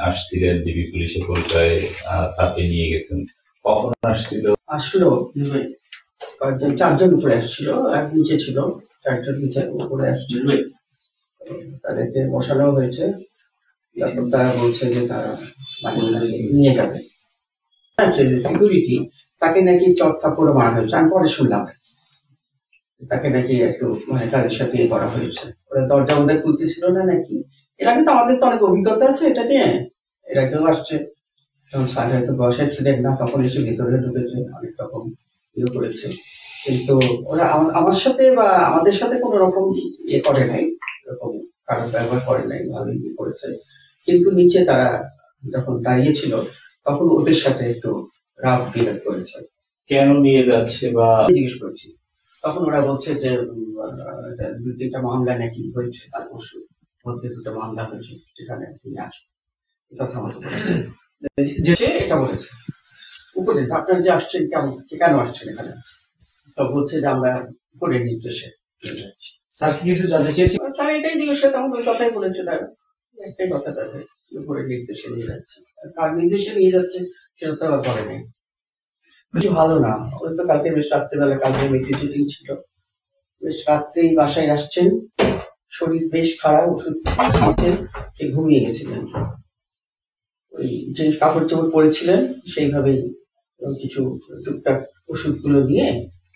আসছিলেন ডিবি পুলিশের পরিচয়ে আহ, নিয়ে গেছেন। কখন আসছিল? আসলো কয়েকজন চারজন উপরে আসছিল এক নিচে ছিল চারজন নিচে উপরে আসছিল। তাদেরকে বসানো হয়েছে। তারপর তারা বলছে যে তারা নিয়ে যাবে। আছে যে সিকিউরিটি তাকে নাকি চট থাপ্পড় মারা হয়েছে। আমি পরে শুনলাম। তাকে নাকি একটু মানে তাদের সাথে করা হয়েছে। ওরা দরজা বোধহয় খুলতেছিল না নাকি? এর আগে তো আমাদের তো অনেক অভিজ্ঞতা আছে এটা নিয়ে। এরা আগেও আসছে। যখন স্যার হয়তো বসায় ছিলেন না তখন এসে ভিতরে ঢুকেছে অনেক রকম ইয়ে করেছে। কিন্তু ওরা আমার সাথে বা আমাদের সাথে কোনো রকম ইয়ে করে নাই এরকম খারাপ ব্যবহার করে নাই ভালো ইয়ে করেছে। কিন্তু নিচে তারা যখন দাঁড়িয়েছিল তখন ওদের সাথে একটু রাফ বিহেভ করেছে। কেন নিয়ে যাচ্ছে বা জিজ্ঞেস করেছি। তখন ওরা বলছে যে উম, আহ, এটা দু তিনটা মামলা নাকি হয়েছে তার পরশু। মধ্যে দুটো মামলা হয়েছে, যেখানে তিনি আছেন। কথা আমাকে যে সে এটা বলেছে। উপরে আপনারা যে আসছেন, কেমন কেন আসছেন এখানে? তো বলছে যে আমরা উপরে নির্দেশে স্যার কিছু জানতে চেয়েছি স্যার, এটাই জিজ্ঞেস করে তখন ওই কথাই বলেছে তারা। একটাই কথা তাদের উপরে নির্দেশে নিয়ে যাচ্ছে। কার নির্দেশে নিয়ে যাচ্ছে, সেটা তো আবার করে নেই। বেশি ভালো না। ওই তো কালকে বেশ রাত্রেবেলা, কালকে মিটিং টিটিং ছিল। বেশ রাত্রেই বাসায় আসছেন। শরীর বেশ খারাপ, ওষুধ খেয়েছেন ঘুমিয়ে গেছিলেন। ওই যে কাপড় চোপড় পরেছিলেন, সেইভাবেই কিছু টুকটাক ওষুধগুলো নিয়ে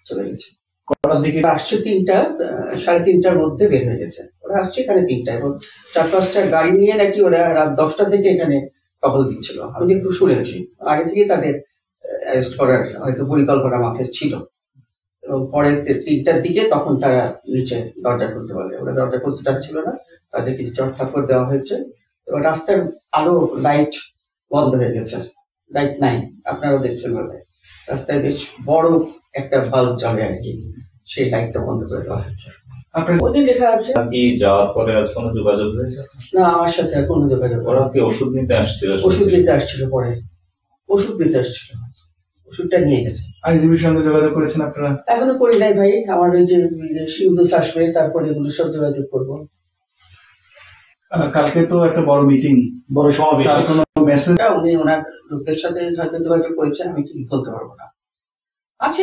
চলে গেছে। কটার দিকে আসছে তিনটা সাড়ে তিনটার মধ্যে বের হয়ে গেছে। ওরা আসছে এখানে তিনটা এবং চার পাঁচটা গাড়ি নিয়ে নাকি ওরা রাত দশটা থেকে এখানে টহল দিচ্ছিল। আমি একটু শুনেছি। আগে থেকে তাদের অ্যারেস্ট করার হয়তো পরিকল্পনা মাথায় ছিল। এবং পরে তি- তিনটার দিকে তখন তারা নিচে দরজা খুলতে পারে ওরা দরজা খুলতে চাচ্ছিল না। তাদের কিছু চটথাপ্পড় দেওয়া হয়েছে। এবং রাস্তার আলো লাইট বন্ধ হয়ে গেছে। লাইট নাই। আপনারাও দেখছেন বলে রাস্তায় বেশ বড় একটা বাল্ব জ্বলে আর কি। সেই লাইটটা বন্ধ করে দেওয়া হয়েছে। ওদের লেখা আছে? কি যাওয়ার পরে আর কোনো যোগাযোগ হয়েছে? না আমার সাথে আর কোনো যোগাযোগ ওরা ওরা কি ওষুধ নিতে আসছিল? ওষুধ নিতে আসছিল পরে। ওষুধ নিতে আসছিল। ওষুধটা নিয়ে গেছে। আইনজীবীর সঙ্গে যোগাযোগ করেছেন আপনারা? এখনও করি নাই ভাই। আমার ওই যে শিউদোস আসবে তারপরে এগুলো সব যোগাযোগ করব। আহ, কালকে তো একটা বড় মিটিং বড় সমাবেশ। কোনো মেসেজ উনি ওনার লোকের সাথে হয়তো যোগাযোগ করেছেন আমি ঠিক বলতে পারব না। আছে